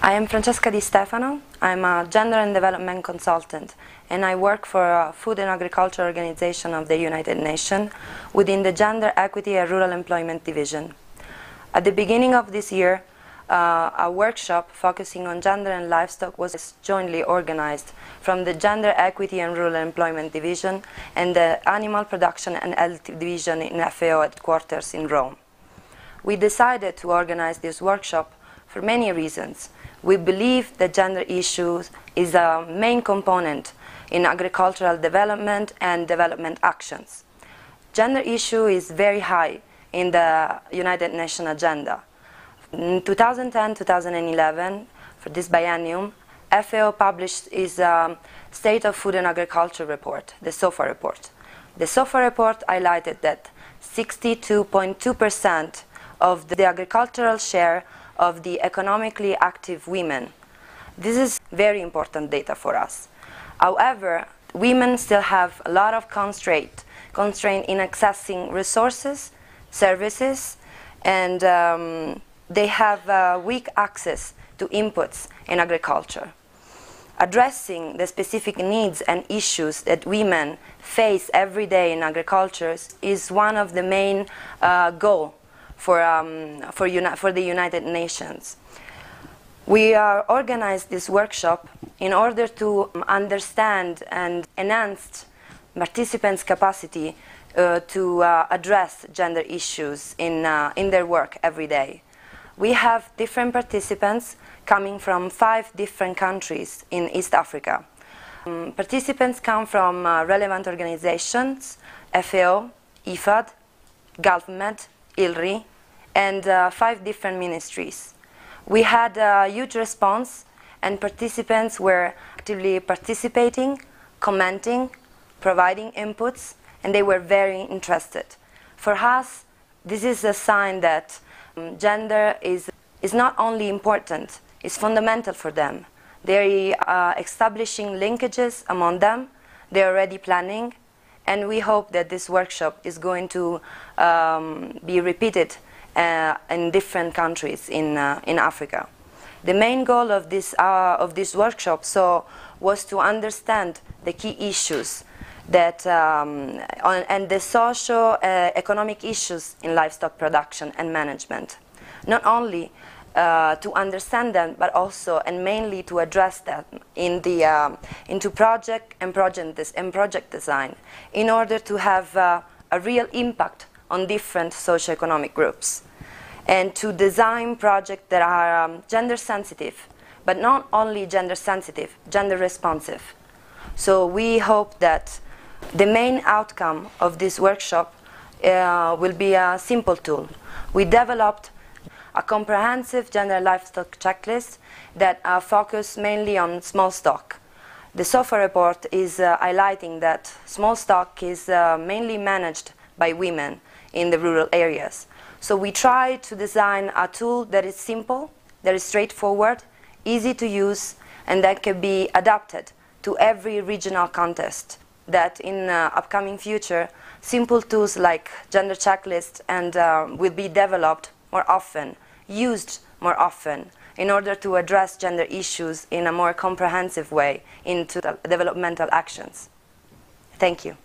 I am Francesca Distefano. I'm a gender and development consultant and I work for a food and agriculture organization of the United Nations within the Gender Equity and Rural Employment Division. At the beginning of this year, uh, a workshop focusing on gender and livestock was jointly organized from the Gender Equity and Rural Employment Division and the Animal Production and Health Division in FAO headquarters in Rome. We decided to organize this workshop for many reasons. We believe that gender issues is a main component in agricultural development and development actions. Gender issue is very high in the United Nations agenda. In 2010-2011, for this biennium, FAO published its um, State of Food and Agriculture report, the SOFA report. The SOFA report highlighted that 62.2% of the agricultural share of the economically active women. This is very important data for us. However, women still have a lot of constraint, constraint in accessing resources, services, and um, they have uh, weak access to inputs in agriculture. Addressing the specific needs and issues that women face every day in agriculture is one of the main uh, goals for, um, for, for the United Nations. We uh, organized this workshop in order to understand and enhance participants' capacity uh, to uh, address gender issues in, uh, in their work every day. We have different participants coming from five different countries in East Africa. Um, participants come from uh, relevant organizations, FAO, IFAD, GulfMed, ILRI, and uh, five different ministries. We had a huge response and participants were actively participating, commenting, providing inputs, and they were very interested. For us, this is a sign that um, gender is, is not only important, it's fundamental for them. They're uh, establishing linkages among them, they're already planning, and we hope that this workshop is going to um, be repeated uh, in different countries in, uh, in Africa. The main goal of this, uh, of this workshop so, was to understand the key issues that, um, on, and the socio-economic issues in livestock production and management. Not only uh, to understand them, but also and mainly to address them in the, um, into project and project, and project design in order to have uh, a real impact on different socioeconomic groups and to design projects that are um, gender sensitive, but not only gender sensitive, gender responsive. So we hope that the main outcome of this workshop uh, will be a simple tool. We developed a comprehensive gender livestock checklist that uh, focus mainly on small stock. The SOFA report is uh, highlighting that small stock is uh, mainly managed by women in the rural areas. So we try to design a tool that is simple, that is straightforward, easy to use, and that can be adapted to every regional context. That in uh, upcoming future, simple tools like gender checklist and uh, will be developed more often, used more often, in order to address gender issues in a more comprehensive way into developmental actions. Thank you.